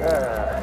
Ah.